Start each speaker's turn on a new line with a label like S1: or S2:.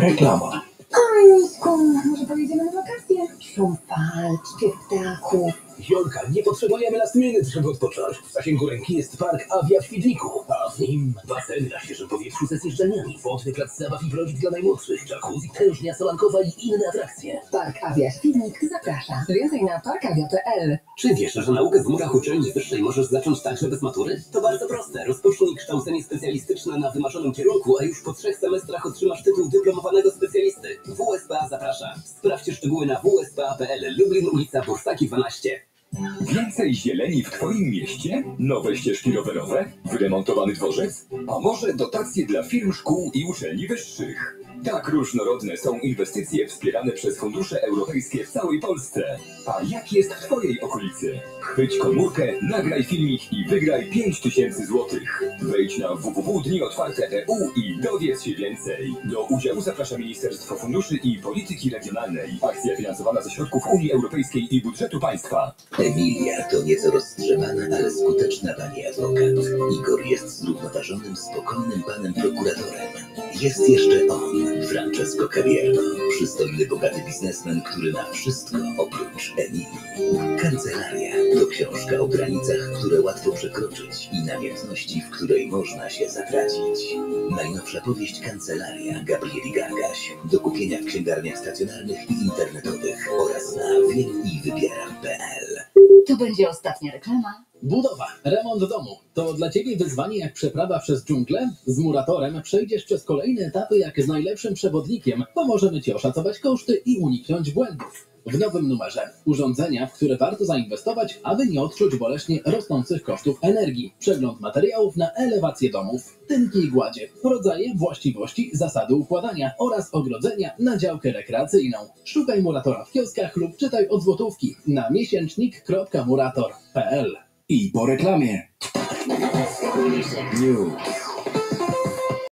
S1: Reklama.
S2: Ojku, może pojedziemy na wakacje? Szum fal, śpiew ptaków.
S3: Jolka, nie potrzebujemy last minute, żeby odpocząć. W zasięgu ręki jest park Avia w Świdniku, a w nim basen na świeżym powietrzu ze zjeżdżalniami, wodny plac zabaw i brodzik dla najmłodszych, jacuzzi, tężnia solankowa i inne atrakcje.
S2: Park Avia Świdnik zaprasza. Więcej na parkavia.pl
S4: Czy wiesz, że naukę w murach uczelni wyższej możesz zacząć także bez matury? To bardzo proste. Rozpocznij kształcenie specjalistyczne na wymarzonym kierunku, a już po trzech semestrach otrzymasz tytuł dyplomowanego specjalisty. WSPA zaprasza. Sprawdźcie szczegóły na wspa.pl. Lublin, ulica Borsaki 12.
S5: Więcej zieleni w Twoim mieście? Nowe ścieżki rowerowe? Wyremontowany dworzec? A może dotacje dla firm, szkół i uczelni wyższych? Tak różnorodne są inwestycje wspierane przez fundusze europejskie w całej Polsce. A jak jest w Twojej okolicy? Chwyć komórkę, nagraj filmik i wygraj 5000 zł. Wejdź na www.dniotwarte.eu i dowiedz się więcej. Do udziału zaprasza Ministerstwo Funduszy i Polityki Regionalnej. Akcja finansowana ze środków Unii Europejskiej i budżetu państwa.
S6: Emilia to nieco roztrzewana, ale skuteczna pani adwokat. Igor jest zrównoważonym, spokojnym panem prokuratorem. Jest jeszcze on, Francesco Cavierno, przystojny, bogaty biznesmen, który ma wszystko oprócz Emilii. Kancelaria to książka o granicach, które łatwo przekroczyć i namiętności, w której można się zatracić. Najnowsza powieść Kancelaria Gabrieli Gargaś. Do kupienia w księgarniach stacjonarnych i internetowych oraz na wiemiwybieram.pl.
S2: To będzie ostatnia reklama.
S3: Budowa, remont domu. To dla Ciebie wyzwanie jak przeprawa przez dżunglę? Z Muratorem przejdziesz przez kolejne etapy jak z najlepszym przewodnikiem. Pomożemy Ci oszacować koszty i uniknąć błędów. W nowym numerze urządzenia, w które warto zainwestować, aby nie odczuć boleśnie rosnących kosztów energii. Przegląd materiałów na elewację domów, tynki i gładzie, rodzaje, właściwości, zasady układania oraz ogrodzenia na działkę rekreacyjną. Szukaj Muratora w kioskach lub czytaj od złotówki na miesięcznik.murator.pl
S1: I po reklamie.
S7: News.